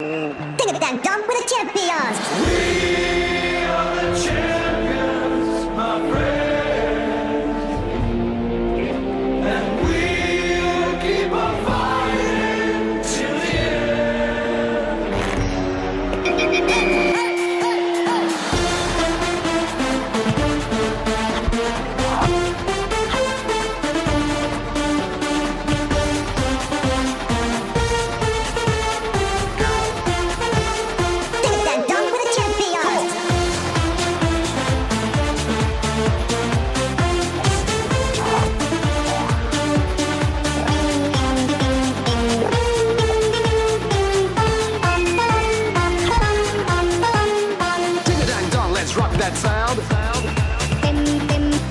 Ding-a-dang-dong with a champions!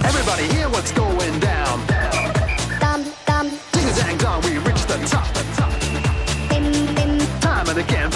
Everybody hear what's going down. Dum, dum. Ding, dang, dong, we reach the top. Time and again